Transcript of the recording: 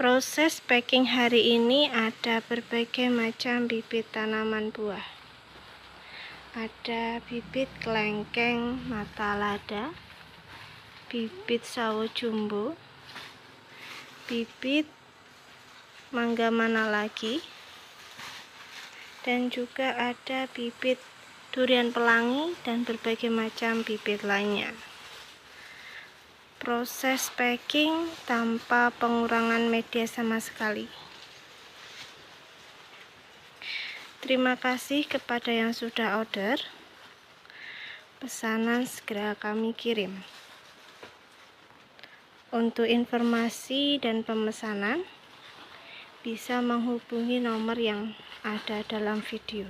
Proses packing hari ini ada berbagai macam bibit tanaman buah. Ada bibit kelengkeng mata lada, bibit sawo jumbo, bibit mangga mana lagi, dan juga ada bibit durian pelangi dan berbagai macam bibit lainnya proses packing tanpa pengurangan media sama sekali. Terima kasih kepada yang sudah order. Pesanan segera kami kirim. Untuk informasi dan pemesanan bisa menghubungi nomor yang ada dalam video